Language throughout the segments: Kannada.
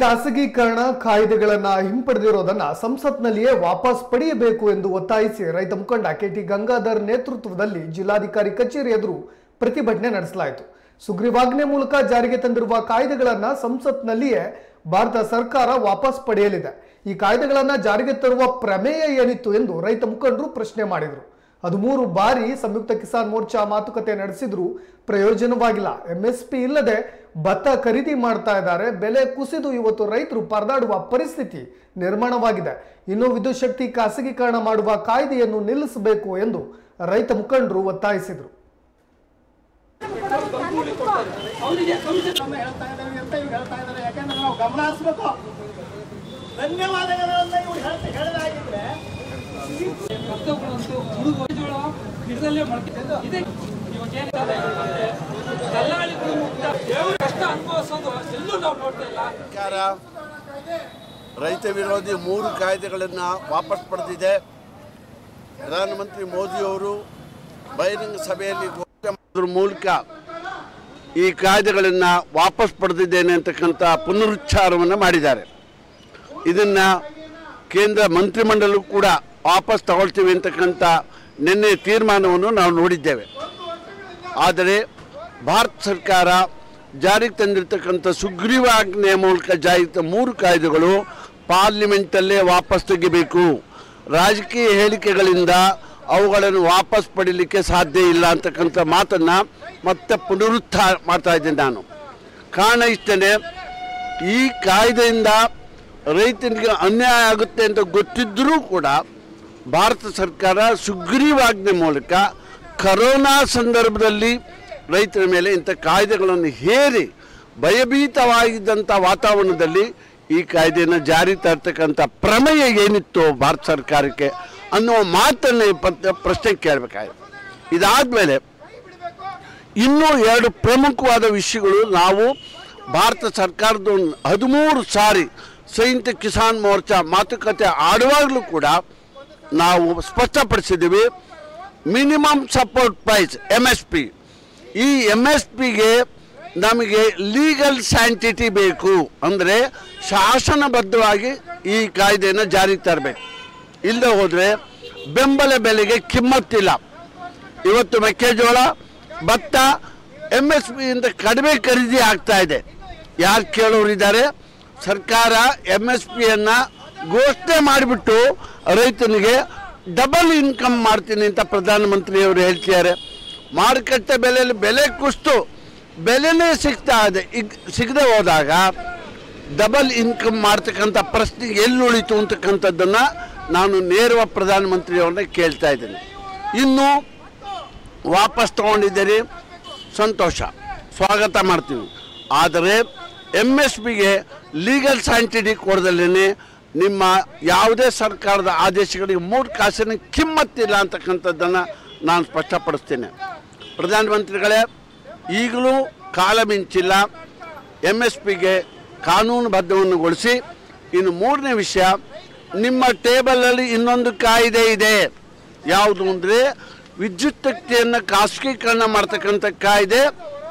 ಖಾಸಗೀಕರಣ ಕಾಯ್ದೆಗಳನ್ನ ಹಿಂಪಡೆದಿರೋದನ್ನ ಸಂಸತ್ನಲ್ಲಿಯೇ ವಾಪಸ್ ಪಡೆಯಬೇಕು ಎಂದು ಒತ್ತಾಯಿಸಿ ರೈತ ಮುಖಂಡ ಕೆಟಿ ಗಂಗಾಧರ್ ನೇತೃತ್ವದಲ್ಲಿ ಜಿಲ್ಲಾಧಿಕಾರಿ ಕಚೇರಿ ಎದುರು ಪ್ರತಿಭಟನೆ ನಡೆಸಲಾಯಿತು. ಸುಗ್ರೀವಾಜ್ಞೆ ಮೂಲಕ ಜಾರಿಗೆ ತಂದಿರುವ ಕಾಯ್ದೆಗಳನ್ನ ಸಂಸತ್ನಲ್ಲಿಯೇ ಭಾರತ ಸರ್ಕಾರ ವಾಪಸ್ ಪಡೆಯಲಿದೆ. ಈ ಕಾಯ್ದೆಗಳನ್ನ ಜಾರಿಗೆ ತರುವ ಪ್ರಮೇಯ ಏನಿತ್ತು ಎಂದು ರೈತ ಮುಖಂಡರು ಪ್ರಶ್ನೆ ಮಾಡಿದರು. ಹದಿಮೂರು ಬಾರಿ ಸಂಯುಕ್ತ ಕಿಸಾನ್ ಮೋರ್ಚಾ ಮಾತುಕತೆ ನಡೆಸಿದ್ರು ಪ್ರಯೋಜನವಾಗಿಲ್ಲ. ಎಂಎಸ್ಪಿ ಇಲ್ಲದೆ ಭತ್ತ ಖರೀದಿ ಮಾಡ್ತಾ ಇದ್ದಾರೆ. ಬೆಲೆ ಕುಸಿದು ಇವತ್ತು ರೈತರು ಪರದಾಡುವ ಪರಿಸ್ಥಿತಿ ನಿರ್ಮಾಣವಾಗಿದೆ. ಇನ್ನು ವಿದ್ಯುತ್ ಶಕ್ತಿ ಖಾಸಗೀಕರಣ ಮಾಡುವ ಕಾಯ್ದೆಯನ್ನು ನಿಲ್ಲಿಸಬೇಕು ಎಂದು ರೈತ ಮುಖಂಡರು ಒತ್ತಾಯಿಸಿದರು. ಧನ್ಯವಾದಗಳನ್ನ ಸರ್ಕಾರ ರೈತ ವಿರೋಧಿ ಮೂರು ಕಾಯ್ದೆಗಳನ್ನು ವಾಪಸ್ ಪಡೆದಿದೆ. ಪ್ರಧಾನಮಂತ್ರಿ ಮೋದಿಯವರು ಬಹಿರಂಗ ಸಭೆಯಲ್ಲಿ ಘೋಷಣೆ ಮಾಡೋದ್ರ ಮೂಲಕ ಈ ಕಾಯ್ದೆಗಳನ್ನು ವಾಪಸ್ ಪಡೆದಿದ್ದೇನೆ ಅಂತಕ್ಕಂಥ ಪುನರುಚ್ಚಾರವನ್ನು ಮಾಡಿದ್ದಾರೆ. ಇದನ್ನು ಕೇಂದ್ರ ಮಂತ್ರಿಮಂಡಲೂ ಕೂಡ ವಾಪಸ್ ತಗೊಳ್ತೀವಿ ಅಂತಕ್ಕಂಥ ನಿನ್ನೆ ತೀರ್ಮಾನವನ್ನು ನಾವು ನೋಡಿದ್ದೇವೆ. ಆದರೆ ಭಾರತ ಸರ್ಕಾರ ಜಾರಿಗೆ ತಂದಿರತಕ್ಕಂಥ ಸುಗ್ರೀವಾಜ್ಞೆಯ ಮೂಲಕ ಜಾರಿಗೆ ಮೂರು ಕಾಯ್ದೆಗಳು ಪಾರ್ಲಿಮೆಂಟಲ್ಲೇ ವಾಪಸ್ ತೆಗಿಬೇಕು. ರಾಜಕೀಯ ಹೇಳಿಕೆಗಳಿಂದ ಅವುಗಳನ್ನು ವಾಪಸ್ ಪಡೀಲಿಕ್ಕೆ ಸಾಧ್ಯ ಇಲ್ಲ ಅಂತಕ್ಕಂಥ ಮಾತನ್ನು ಮತ್ತೆ ಪುನರುತ್ಥ ಮಾಡ್ತಾ ಇದ್ದೇನೆ ನಾನು. ಕಾರಣ ಇಷ್ಟೇ ಈ ಕಾಯ್ದೆಯಿಂದ ರೈತನಿಗೆ ಅನ್ಯಾಯ ಆಗುತ್ತೆ ಅಂತ ಗೊತ್ತಿದ್ದರೂ ಕೂಡ ಭಾರತ ಸರ್ಕಾರ ಸುಗ್ರೀವಾಜ್ಞೆ ಮೂಲಕ ಕರೋನಾ ಸಂದರ್ಭದಲ್ಲಿ ರೈತರ ಮೇಲೆ ಇಂಥ ಕಾಯ್ದೆಗಳನ್ನು ಹೇರಿ ಭಯಭೀತವಾಗಿದ್ದಂಥ ವಾತಾವರಣದಲ್ಲಿ ಈ ಕಾಯ್ದೆಯನ್ನು ಜಾರಿ ತರ್ತಕ್ಕಂಥ ಪ್ರಮೇಯ ಏನಿತ್ತು ಭಾರತ ಸರ್ಕಾರಕ್ಕೆ ಅನ್ನುವ ಮಾತನ್ನು ಪ್ರಶ್ನೆ ಕೇಳಬೇಕಾಗಿದೆ. ಇದಾದಮೇಲೆ ಇನ್ನೂ ಎರಡು ಪ್ರಮುಖವಾದ ವಿಷಯಗಳು ನಾವು ಭಾರತ ಸರ್ಕಾರದ ಹದಿಮೂರು ಸಾರಿ ಸಂಯುಕ್ತ ಕಿಸಾನ್ ಮೋರ್ಚಾ ಮಾತುಕತೆ ಆಡುವಾಗಲೂ ಕೂಡ ನಾವು ಸ್ಪಷ್ಟಪಡಿಸಿದ್ದೀವಿ, minimum support price M S P ಈ ಎಂ ಎಸ್ ಪಿಗೆ ನಮಗೆ ಲೀಗಲ್ ಸ್ಯಾಂಟಿಟಿ ಬೇಕು ಅಂದರೆ ಶಾಸನಬದ್ಧವಾಗಿ ಈ ಕಾಯ್ದೆಯನ್ನು ಜಾರಿಗೆ ತರಬೇಕು. ಇಲ್ಲದೆ ಹೋದರೆ ಬೆಂಬಲ ಬೆಲೆಗೆ ಕಿಮ್ಮತ್ತಿಲ್ಲ. ಇವತ್ತು ಮೆಕ್ಕೆಜೋಳ, ಭತ್ತ ಎಂ ಎಸ್ ಪಿಯಿಂದ ಕಡಿಮೆ ಖರೀದಿ ಆಗ್ತಾ ಇದೆ. ಯಾರು ಕೇಳೋರಿದ್ದಾರೆ? ಸರ್ಕಾರ ಎಂ ಎಸ್ ಪಿಯನ್ನು ಘೋಷಣೆ ಮಾಡಿಬಿಟ್ಟು ರೈತನಿಗೆ ಡಬಲ್ ಇನ್ಕಮ್ ಮಾಡ್ತೀನಿ ಅಂತ ಪ್ರಧಾನಮಂತ್ರಿಯವರು ಹೇಳ್ತಿದ್ದಾರೆ. ಮಾರುಕಟ್ಟೆ ಬೆಲೆಯಲ್ಲಿ ಬೆಲೆ ಕುಸ್ತು ಬೆಲೆನೇ ಸಿಗ್ತಾ ಇದೆ. ಈಗ ಸಿಗದೆ ಹೋದಾಗ ಡಬಲ್ ಇನ್ಕಮ್ ಮಾಡ್ತಕ್ಕಂಥ ಪ್ರಶ್ನೆ ಎಲ್ಲಿ ಉಳಿತು ಅಂತಕ್ಕಂಥದ್ದನ್ನು ನಾನು ನೇರವ ಪ್ರಧಾನಮಂತ್ರಿಯವ್ರನ್ನ ಕೇಳ್ತಾ ಇದ್ದೀನಿ. ಇನ್ನು ವಾಪಸ್ ತಗೊಂಡಿದ್ದೀರಿ, ಸಂತೋಷ. ಸ್ವಾಗತ ಮಾಡ್ತೀವಿ. ಆದರೆ ಎಂ ಎಸ್ ಪಿಗೆ ಲೀಗಲ್ ಸ್ಯಾಂಟಿಟಿ ಕೊಡದಲ್ಲೇ ನಿಮ್ಮ ಯಾವುದೇ ಸರ್ಕಾರದ ಆದೇಶಗಳಿಗೆ ಮೂರು ಕಾಸಿನ ಕಿಮ್ಮತ್ತಿಲ್ಲ ಅಂತಕ್ಕಂಥದ್ದನ್ನು ನಾನು ಸ್ಪಷ್ಟಪಡಿಸ್ತೇನೆ. ಪ್ರಧಾನಮಂತ್ರಿಗಳೇ ಈಗಲೂ ಕಾಲ ಮಿಂಚಿಲ್ಲ. ಎಂ ಎಸ್ ಪಿಗೆ ಕಾನೂನುಬದ್ಧವನ್ನುಗೊಳಿಸಿ ಇನ್ನು ಮೂರನೇ ವಿಷಯ, ನಿಮ್ಮ ಟೇಬಲಲ್ಲಿ ಇನ್ನೊಂದು ಕಾಯ್ದೆ ಇದೆ. ಯಾವುದು ಅಂದರೆ, ವಿದ್ಯುತ್ ಶಕ್ತಿಯನ್ನು ಖಾಸಗೀಕರಣ ಮಾಡ್ತಕ್ಕಂಥ ಕಾಯ್ದೆ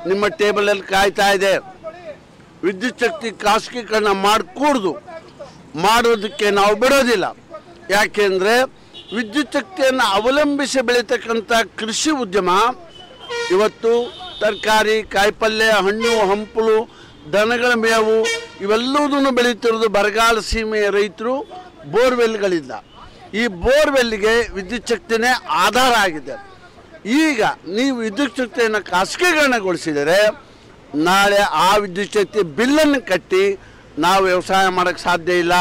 ನಿಮ್ಮ ಟೇಬಲಲ್ಲಿ ಕಾಯ್ತಾ ಇದೆ. ವಿದ್ಯುತ್ ಶಕ್ತಿ ಖಾಸಗೀಕರಣ ಮಾಡಕೂಡ್ದು. ಮಾಡೋದಕ್ಕೆ ನಾವು ಬಿಡೋದಿಲ್ಲ. ಯಾಕೆಂದರೆ ವಿದ್ಯುತ್ ಶಕ್ತಿಯನ್ನು ಅವಲಂಬಿಸಿ ಬೆಳೀತಕ್ಕಂಥ ಕೃಷಿ ಉದ್ಯಮ, ಇವತ್ತು ತರಕಾರಿ, ಕಾಯಿಪಲ್ಯ, ಹಣ್ಣು, ಹಂಪಲು, ದನಗಳ ಮೇವು, ಇವೆಲ್ಲದನ್ನು ಬೆಳೀತಿರೋದು ಬರಗಾಲ ಸೀಮೆಯ ರೈತರು ಬೋರ್ವೆಲ್ಗಳಿಂದ. ಈ ಬೋರ್ವೆಲ್ಗೆ ವಿದ್ಯುತ್ ಶಕ್ತಿನೇ ಆಧಾರ ಆಗಿದೆ. ಈಗ ನೀವು ವಿದ್ಯುತ್ ಶಕ್ತಿಯನ್ನು ಖಾಸಗೀಕರಣಗೊಳಿಸಿದರೆ ನಾಳೆ ಆ ವಿದ್ಯುತ್ ಶಕ್ತಿ ಬಿಲ್ಲನ್ನು ಕಟ್ಟಿ ನಾವು ವ್ಯವಸಾಯ ಮಾಡೋಕ್ಕೆ ಸಾಧ್ಯ ಇಲ್ಲ.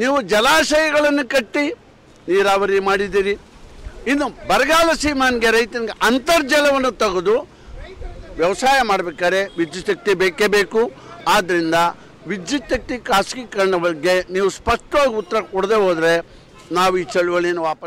ನೀವು ಜಲಾಶಯಗಳನ್ನು ಕಟ್ಟಿ ನೀರಾವರಿ ಮಾಡಿದ್ದೀರಿ. ಇನ್ನು ಬರಗಾಲ ಸೀಮಾನ್ಗೆ ರೈತನಿಗೆ ಅಂತರ್ಜಲವನ್ನು ತೆಗೆದು ವ್ಯವಸಾಯ ಮಾಡಬೇಕಾದ್ರೆ ವಿದ್ಯುತ್ ಶಕ್ತಿ ಬೇಕೇ ಬೇಕು. ಆದ್ದರಿಂದ ವಿದ್ಯುತ್ ಶಕ್ತಿ ಖಾಸಗೀಕರಣ ಬಗ್ಗೆ ನೀವು ಸ್ಪಷ್ಟವಾಗಿ ಉತ್ತರ ಕೊಡದೆ ಹೋದರೆ ನಾವು ಈ ಚಳುವಳಿಯನ್ನು ವಾಪಸ್